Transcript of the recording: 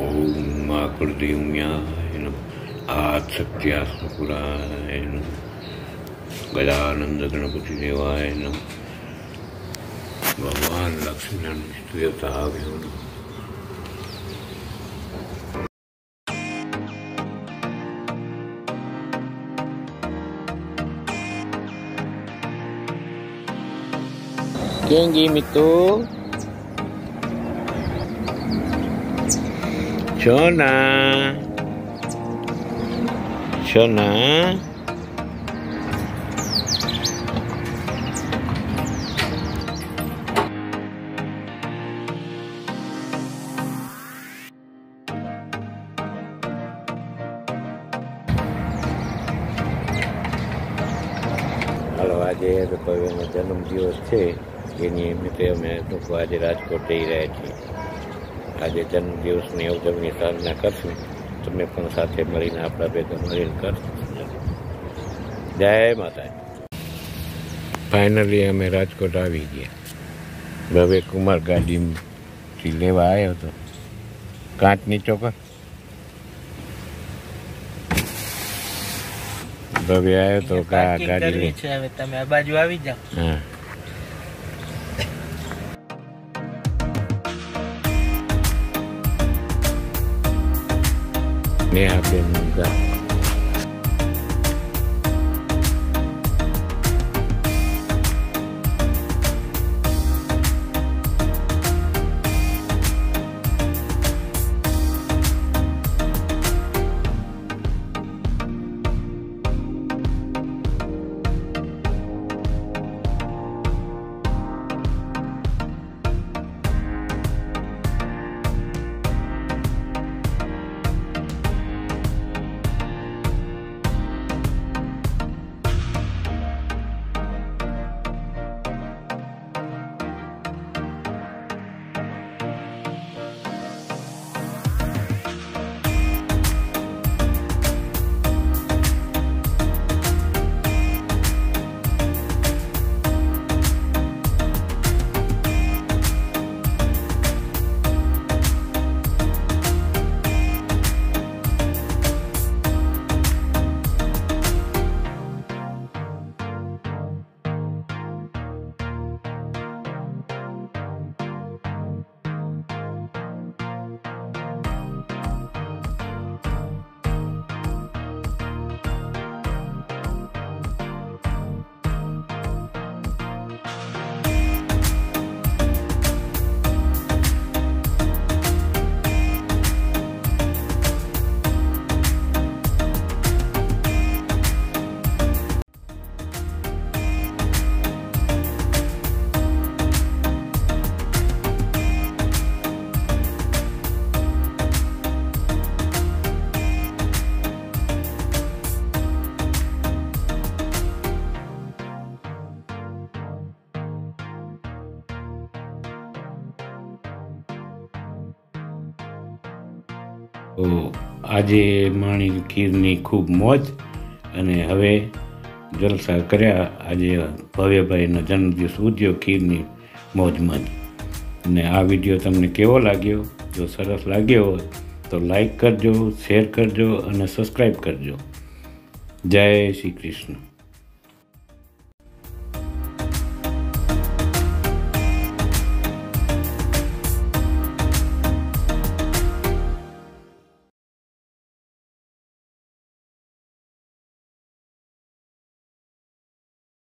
ઓમ માકૃતિ ઉમિયા એનો આત્સત્યાસુરાય એનો ગજાનંદ ગણપતિ દેવાય એનો ભગવાન લક્ષ્મીનારાયણ દેવતા આવ્યો કેમ જી મિત્રો? સોના સોના હાલો, આજે રઘુભાઈનો જન્મદિવસ છે. એની નિમિત્તે અમે લોકો આજે રાજકોટ જઈ રહ્યા છીએ. આજે જન્મદિવસની ઉજવણી સાધના કરશું. તમે પણ સાથે મળીને આપણા ભેગા મળીને કરશું. જય માતા ફાઇનલી અમે રાજકોટ આવી ગયા. ભવ્ય કુમાર ગાડીથી લેવા આવ્યો હતો કાંચની ચોકર ભવ્ય આવ્યો તો કા ગાડી છે હવે તમે આ બાજુ આવી જાઓ. હા. may have been that તો આજે માણી ખીરની ખૂબ મોજ અને હવે જલસા કર્યા. આજે ભવ્યભાઈનો જન્મદિવસ, ઉજ્યો ખીરની મોજમાં અને આ વીડિયો તમને કેવો લાગ્યો? જો સરસ લાગ્યો હોય તો લાઈક કરજો, શેર કરજો અને સબસ્ક્રાઈબ કરજો. જય શ્રી કૃષ્ણ.